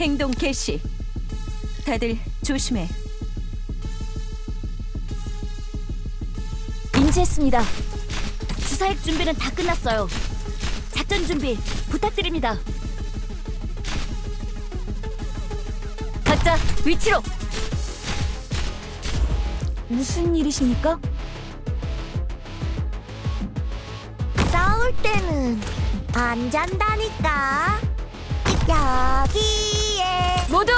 행동 개시. 다들 조심해. 인지했습니다. 주사액 준비는 다 끝났어요. 작전 준비 부탁드립니다. 각자 위치로. 무슨 일이십니까? 싸울 때는 안 잔다니까. 여기에 모두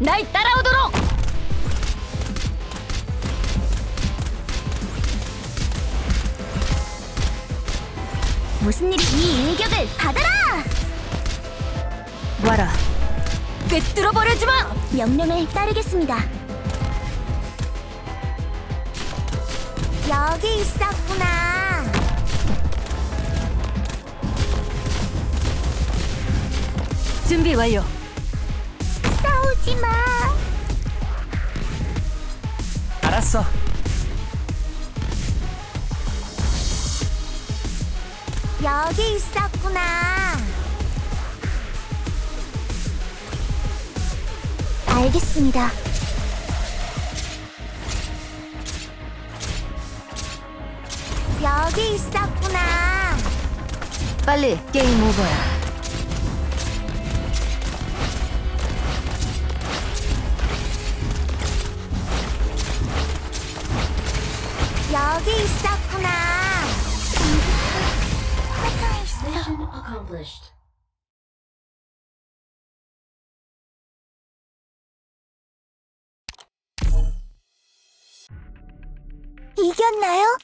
날 따라오도록. 무슨 일이 이 일격을 받아라. 와라. 꿰뚫어 버려지 마. 명령을 따르겠습니다. 여기 있었구나. 준비 완료. 싸우지 마. 알았어. 여기 있었구나. 알겠습니다. 여기 있었구나. 빨리 게임 오버야. 여기 있었구나. Mission accomplished. 이겼나요?